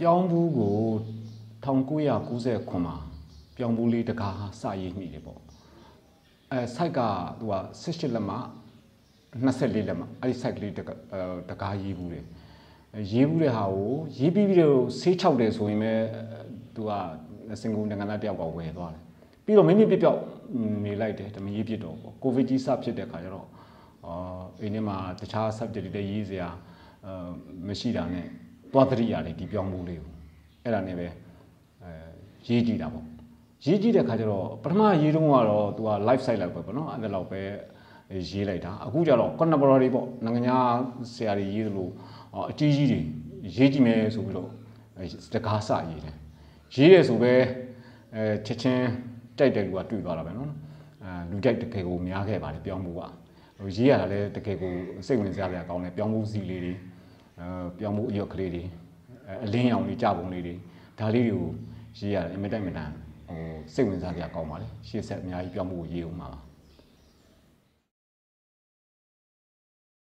ပြောင်းဘူးကို1999မှာပြောင်းဘူးလေးတကားစရေးမိတယ်ပေါ့အဲ site ကသူက18လက်မှ24လက်မှအဲ့ဒီ site ကလေးတကားတကားရေးဘူးတယ်ရေးဘူးတဲ့ဟာကိုရေးပြီးပြီးတော့ဆေး6တယ်ဆိုရင်ပဲသူကစင်ကူနိုင်ငံသားတယောက်ကဝယ်သွားတယ်ပြီးတော့မိမိပြပြောက်နေလိုက်တယ်တမရေးပြတော့ပေါ့ကိုဗစ်ကြီးစဖြစ်တဲ့ခါကျတော့အာအိမ်ထဲမှာတခြား subject တွေရေးစရာအာမရှိတာနဲ့ သွားတရိယာလေးဒီပြောင်းမှုလေးကိုအဲ့ဒါနဲ့ပဲအဲရေးကြည့်တာပေါ့ရေးကြည့်တဲ့ခါကျတော့ပထမရေးတုန်းကတော့သူက live site လောက်ပဲပေါ့နော်အဲ့ဒါလောက်ပဲရေးလိုက်တာအခုကျတော့ contemporary ပေါ့နိုင်ငံခြားဆရာတွေရေးသလိုအကြီးကြီးတွေရေးကြည့်မယ်ဆိုပြီးတော့တကားစရေးတယ်ရေးရဆိုပဲအဲချက်ချင်းတိုက်တဲ့လူကတွေ့သွားတာပဲနော်အဲလူကြိုက်တကယ်ကိုများခဲ့ပါတယ်ပြောင်းမှုကဟိုရေးရတာလည်းတကယ်ကိုစိတ်ဝင်စားစရာကောင်းတယ်ပြောင်းမှုစီလေးတွေအဲ ပြောင်းမှုအရွက်ကလေးတွေအလင်းရောင်လေးကြပုံလေးတွေဒါလေးတွေကိုရေးရတယ်အမြဲတမ်းအမြဲတမ်းဟိုစိတ်ဝင်စားစရာကောင်းပါလေရှေ့ဆက်အများကြီးပြောင်းမှုကိုရေးအောင်ပါ